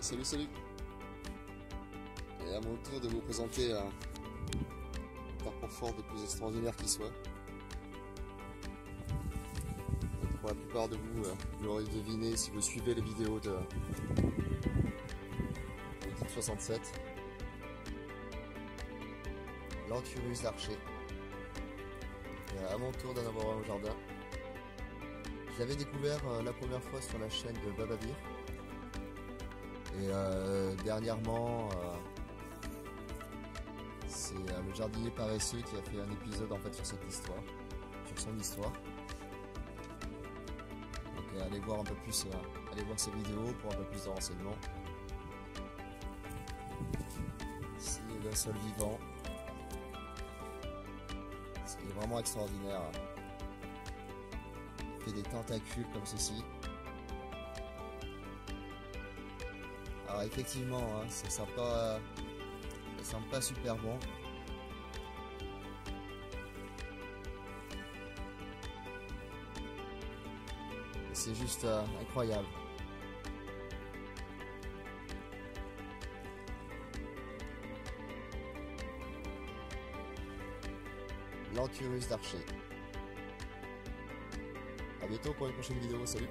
salut, salut Et à mon tour de vous présenter un parcours fort des plus extraordinaires qui soit. Pour la plupart de vous, euh, vous l'aurez deviné si vous suivez les vidéos de, de 67. L'Anturus d'Archer. Et à mon tour d'en avoir un au jardin. Je l'avais découvert euh, la première fois sur la chaîne de Bababir. Et euh, dernièrement, euh, c'est euh, le jardinier paresseux qui a fait un épisode en fait sur cette histoire, sur son histoire. Donc allez voir un peu plus, allez voir ses vidéos pour un peu plus de renseignements. Ici le sol vivant. C'est vraiment extraordinaire. Il fait des tentacules comme ceci. Alors effectivement, hein, ça sent pas, sent pas super bon. C'est juste euh, incroyable. L'Anturus d'Archer. A bientôt pour une prochaine vidéo, salut